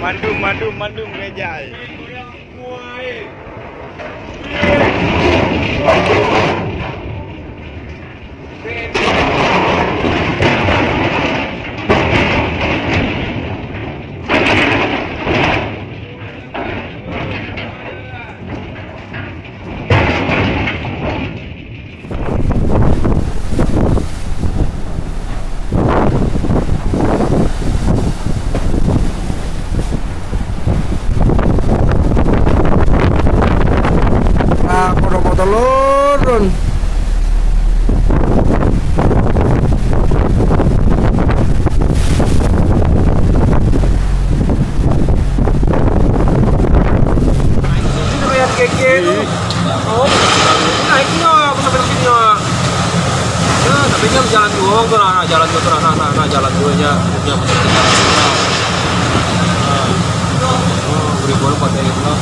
Mandu, mandu, mandu meja. Ah, jalan dua. Oh, beri bola pakai itu.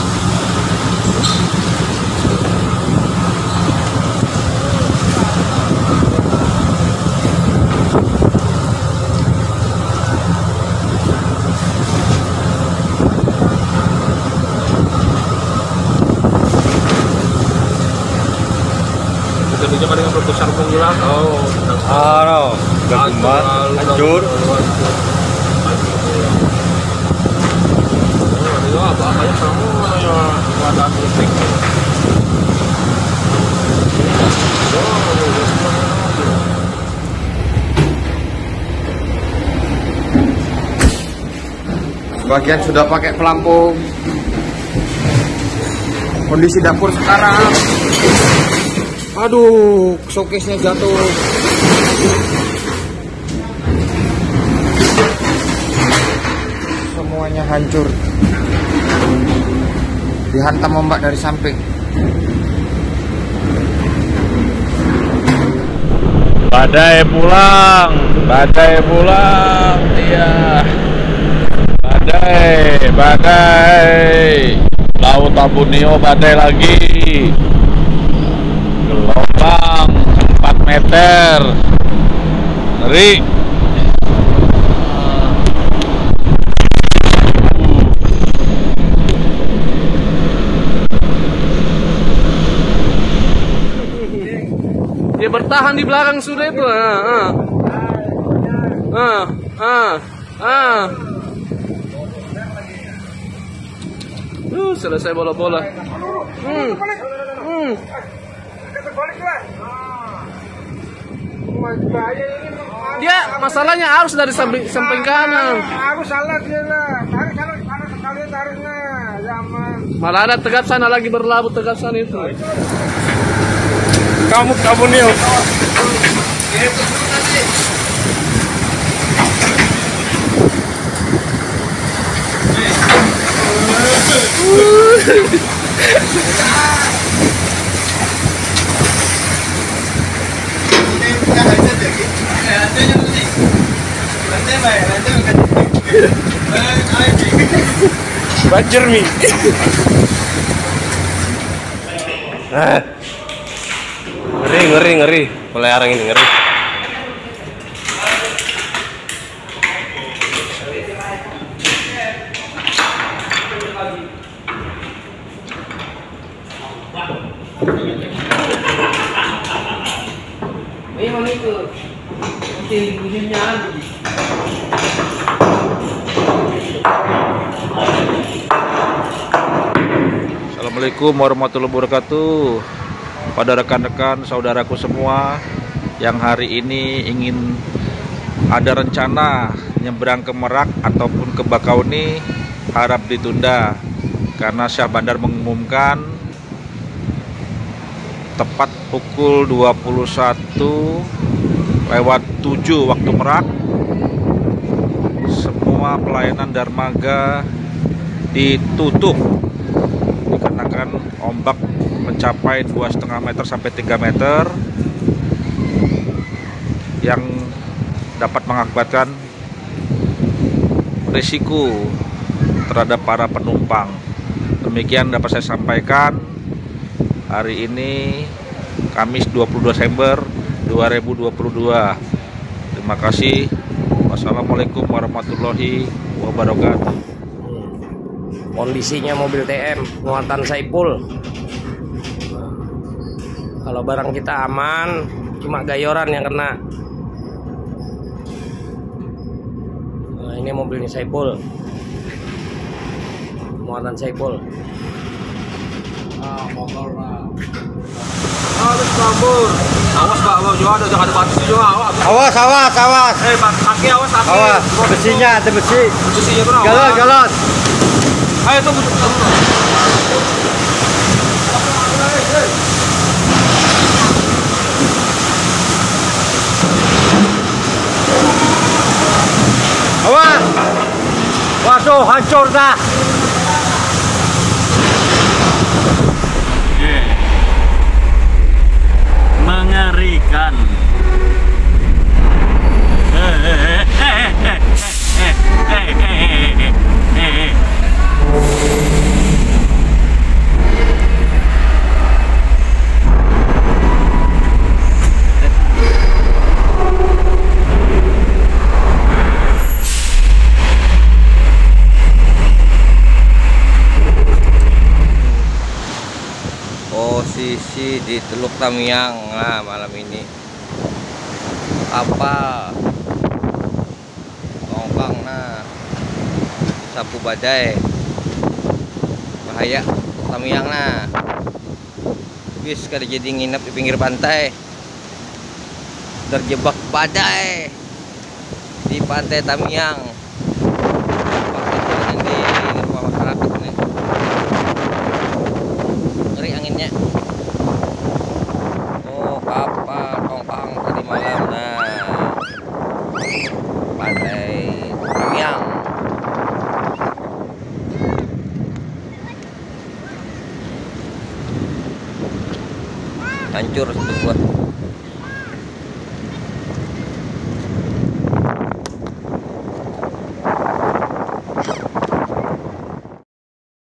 Keduanya paling berbesar penggilah. Oh, Ah, no. Hancur. Sebagian sudah pakai pelampung. Kondisi dapur sekarang. Aduh, showcase-nya jatuh. Hancur. Dihantam ombak dari samping. Badai pulang, badai pulang, iya. Badai, badai. Laut Abunio badai lagi. Gelombang 4 meter. Ngeri. Bertahan di belakang sudah itu. Ah, ah. Ah, ah. Uh, selesai bola-bola. Hmm. Hmm. Dia masalahnya harus dari samping, samping kanan. Aku salah dia lah. Tarik kanan kanan sekali tariknya. Zaman. Malah ada tegap sana lagi berlabuh tegap sana itu. Kamu kamu nih. Banjir mi. Ngeri, ngeri, ngeri. Mulai arang ini ngeri. Assalamualaikum warahmatullahi wabarakatuh Pada rekan-rekan saudaraku semua Yang hari ini ingin ada rencana nyebrang ke Merak ataupun ke Bakauni Harap ditunda. Karena Syah Bandar mengumumkan Tepat pukul 21 lewat 7 waktu Merak Semua pelayanan Darmaga ditutup dikarenakan ombak mencapai 2,5 meter sampai 3 meter yang dapat mengakibatkan risiko terhadap para penumpang. Demikian dapat saya sampaikan hari ini Kamis 20 Desember 2022. Terima kasih. Wassalamualaikum warahmatullahi wabarakatuh. kondisinya mobil TM muatan Saipul kalau barang kita aman cuma gayoran yang kena nah, ini mobilnya Saipul muatan Saipul Habis campur. Awas pak, mau juga ada jangan ada batu juga. Awas. Awas, awas, awas. Eh, kaki awas kaki. Awas, besinya ada besi. Besinya bro. Galon, awas. galon. Ayo tunggu. を半勝だ posisi di Teluk Tamiang nah malam ini. Apa? Tongkang nah. Sapu badai. Bahaya Tamiang nah. Bis kada jadi nginep di pinggir pantai. Terjebak badai di pantai Tamiang Pasti di rumah masyarakat nih ngeri anginnya oh kapal tongkang tadi malam nah pantai Tamiang hancur satu buah